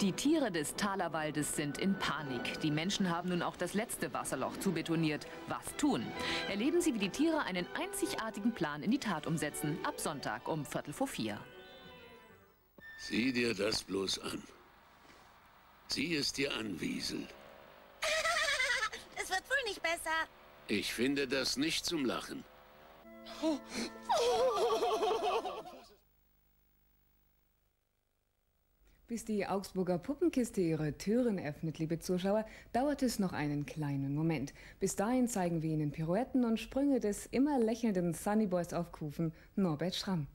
Die Tiere des Talerwaldes sind in Panik. Die Menschen haben nun auch das letzte Wasserloch zubetoniert. Was tun? Erleben Sie, wie die Tiere einen einzigartigen Plan in die Tat umsetzen. Ab Sonntag um Viertel vor vier. Sieh dir das bloß an. Sieh es dir an, Wiesel. Es wird wohl nicht besser. Ich finde das nicht zum Lachen. Bis die Augsburger Puppenkiste ihre Türen öffnet, liebe Zuschauer, dauert es noch einen kleinen Moment. Bis dahin zeigen wir Ihnen Pirouetten und Sprünge des immer lächelnden Sunnyboys auf Kufen, Norbert Schramm.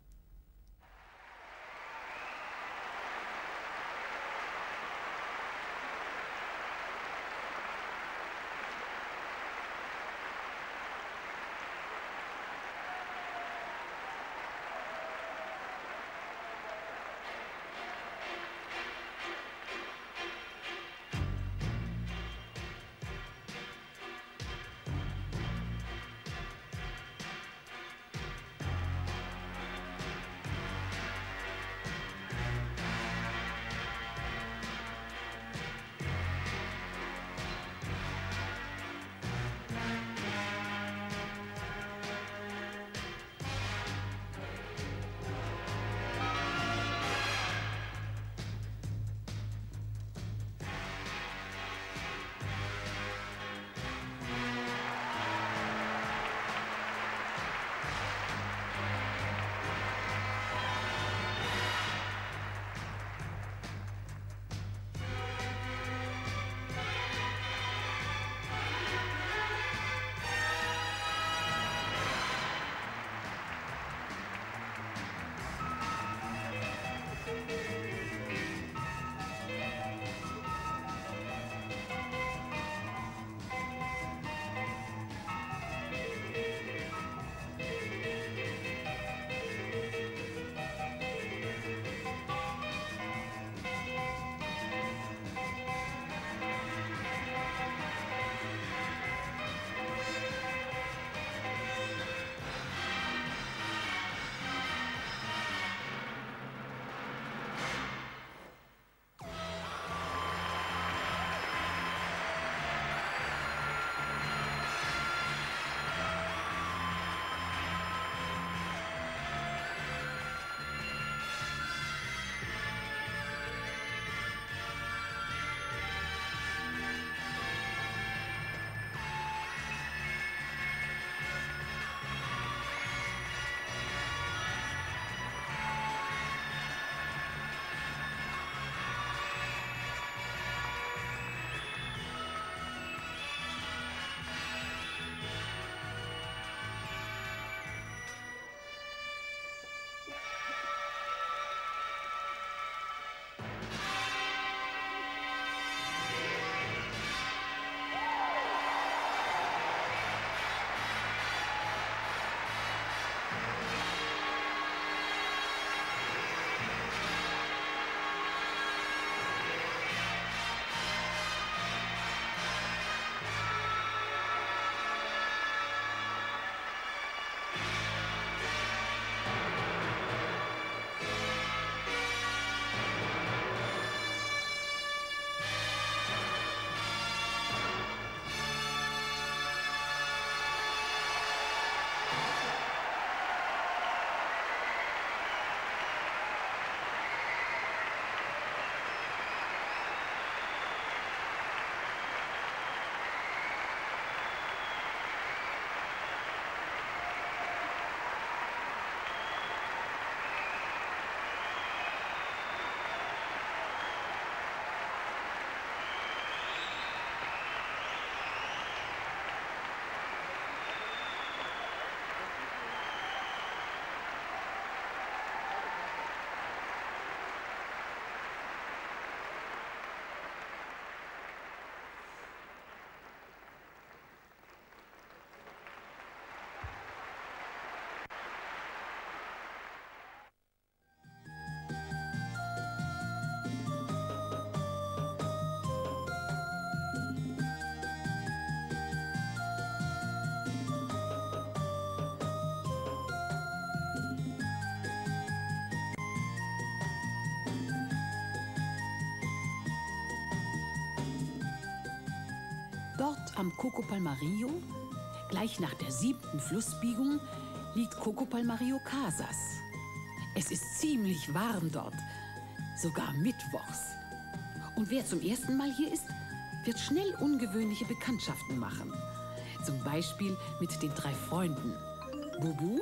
Am Coco Palmario, gleich nach der siebten Flussbiegung, liegt Coco Palmario Casas. Es ist ziemlich warm dort, sogar mittwochs. Und wer zum ersten Mal hier ist, wird schnell ungewöhnliche Bekanntschaften machen. Zum Beispiel mit den drei Freunden. Bubu?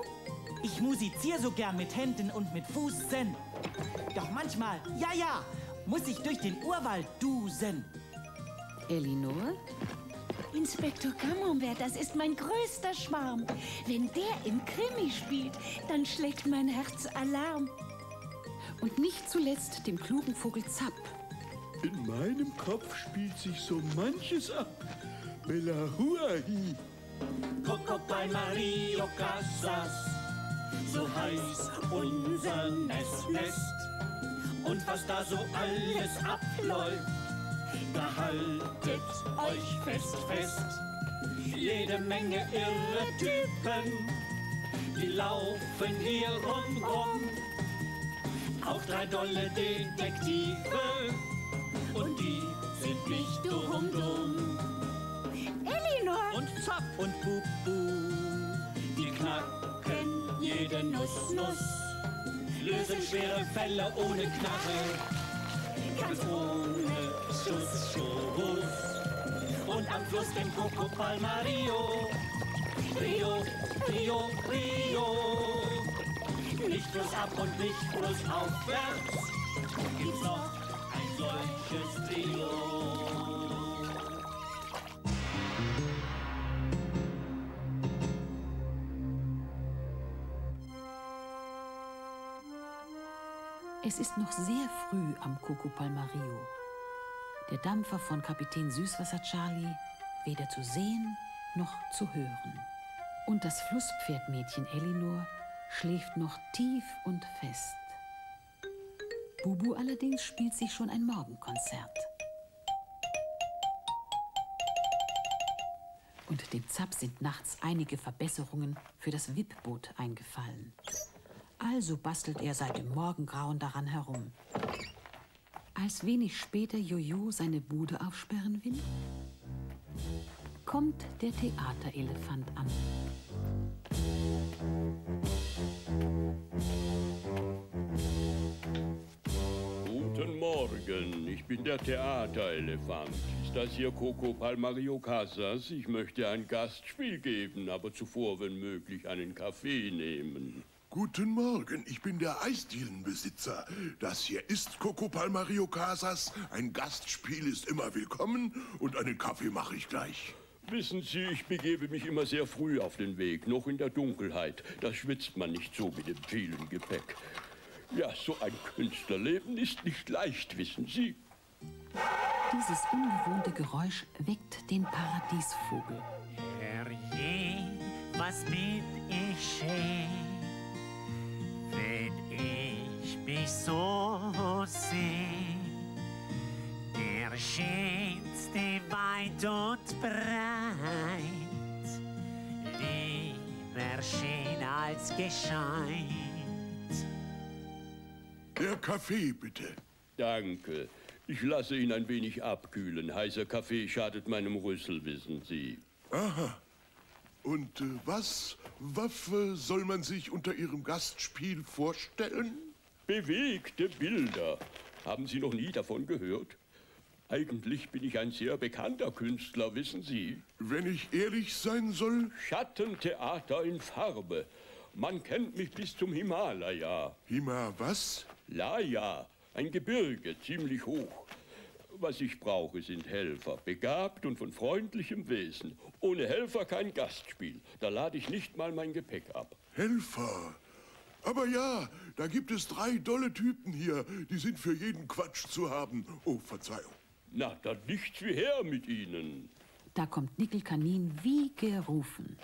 Ich musiziere so gern mit Händen und mit Fußen. Doch manchmal, ja, ja, muss ich durch den Urwald dusen. Elinor? Inspektor Camembert, das ist mein größter Schwarm. Wenn der im Krimi spielt, dann schlägt mein Herz Alarm. Und nicht zuletzt dem klugen Vogel Zapp. In meinem Kopf spielt sich so manches ab. Bella Huahi. Coco bei Mario Casas, so heißt unser Nest, Nest. Und was da so alles abläuft, da haltet euch fest, fest. Jede Menge irre Typen, die laufen hier rundrum. Auch drei dolle Detektive, und die sind nicht dumm, dumm. Elinor! Und Zapp und Bubu, die knacken jede Nuss, Nuss. Lösen schwere Fälle ohne Knarre, ganz ohne Schuss. Und am Fluss den Coco Palmario, Rio, Rio, Rio. Nicht flussab und nicht flussaufwärts, gibt's noch ein solches Trio. Es ist noch sehr früh am Coco Palmario. Der Dampfer von Kapitän Süßwasser Charlie weder zu sehen noch zu hören. Und das Flusspferdmädchen Elinor schläft noch tief und fest. Bubu allerdings spielt sich schon ein Morgenkonzert. Und dem Zapp sind nachts einige Verbesserungen für das Wippboot eingefallen. Also bastelt er seit dem Morgengrauen daran herum. Als wenig später Jojo seine Bude aufsperren will, kommt der Theaterelefant an. Guten Morgen, ich bin der Theaterelefant. Ist das hier Coco Palmario Casas? Ich möchte ein Gastspiel geben, aber zuvor, wenn möglich, einen Kaffee nehmen. Guten Morgen, ich bin der Eisdielenbesitzer. Das hier ist Coco Palmario Casas. Ein Gastspiel ist immer willkommen und einen Kaffee mache ich gleich. Wissen Sie, ich begebe mich immer sehr früh auf den Weg, noch in der Dunkelheit. Da schwitzt man nicht so mit dem vielen Gepäck. Ja, so ein Künstlerleben ist nicht leicht, wissen Sie. Dieses ungewohnte Geräusch weckt den Paradiesvogel. Herrje, was mit ich schön, Der schönste weit und breit, lieber schön als gescheit. Der Kaffee, bitte. Danke. Ich lasse ihn ein wenig abkühlen. Heißer Kaffee schadet meinem Rüssel, wissen Sie. Aha. Und äh, was, Waffe soll man sich unter Ihrem Gastspiel vorstellen? Bewegte Bilder. Haben Sie noch nie davon gehört? Eigentlich bin ich ein sehr bekannter Künstler, wissen Sie. Wenn ich ehrlich sein soll, Schattentheater in Farbe. Man kennt mich bis zum Himalaya. Hima, was? Laya, ein Gebirge, ziemlich hoch. Was ich brauche, sind Helfer, begabt und von freundlichem Wesen. Ohne Helfer kein Gastspiel. Da lade ich nicht mal mein Gepäck ab. Helfer. Aber ja, da gibt es drei dolle Typen hier. Die sind für jeden Quatsch zu haben. Oh, Verzeihung. Na, dann nichts wie her mit Ihnen. Da kommt Nickelkanin wie gerufen.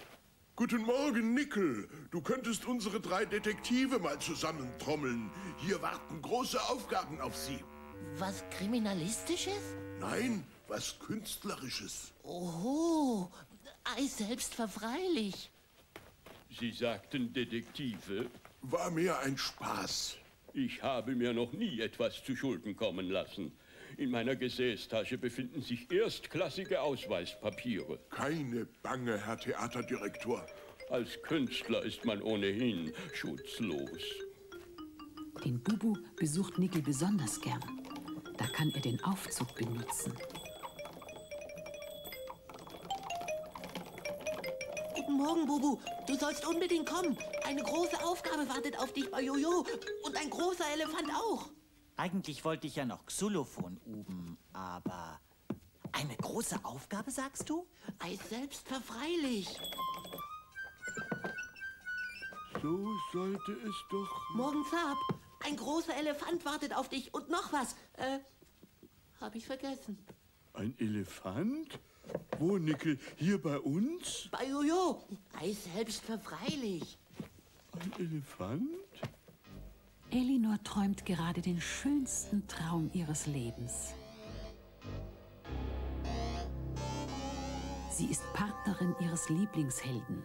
Guten Morgen, Nickel. Du könntest unsere drei Detektive mal zusammentrommeln. Hier warten große Aufgaben auf Sie. Was Kriminalistisches? Nein, was Künstlerisches. Oh, ei, selbstverfreilich. Sie sagten Detektive. War mehr ein Spaß. Ich habe mir noch nie etwas zu Schulden kommen lassen. In meiner Gesäßtasche befinden sich erstklassige Ausweispapiere. Keine Bange, Herr Theaterdirektor. Als Künstler ist man ohnehin schutzlos. Den Bubu besucht Nickel besonders gern. Da kann er den Aufzug benutzen. Guten Morgen, Bubu. Du sollst unbedingt kommen. Eine große Aufgabe wartet auf dich bei Jojo. Und ein großer Elefant auch. Eigentlich wollte ich ja noch Xylophon üben, aber... Eine große Aufgabe, sagst du? Eis selbst verfreilich. So sollte es doch. Morgens ab. Ein großer Elefant wartet auf dich. Und noch was. Äh, hab ich vergessen. Ein Elefant? Wo, Nickel? Hier bei uns? Bei Jojo. Eis selbst verfreilich. Ein Elefant? Elinor träumt gerade den schönsten Traum ihres Lebens. Sie ist Partnerin ihres Lieblingshelden,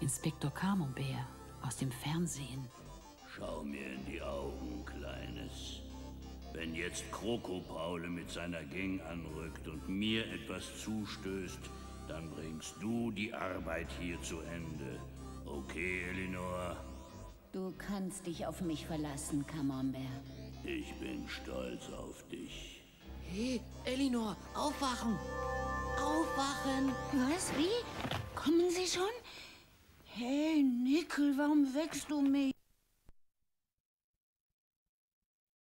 Inspektor Camembert aus dem Fernsehen. Schau mir in die Augen, Kleines. Wenn jetzt Krokopaule mit seiner Gang anrückt und mir etwas zustößt, dann bringst du die Arbeit hier zu Ende. Okay, Elinor? Du kannst dich auf mich verlassen, Camembert. Ich bin stolz auf dich. Hey, Elinor, aufwachen. Aufwachen. Was? Wie? Kommen Sie schon? Hey, Nickel, warum wächst du mich?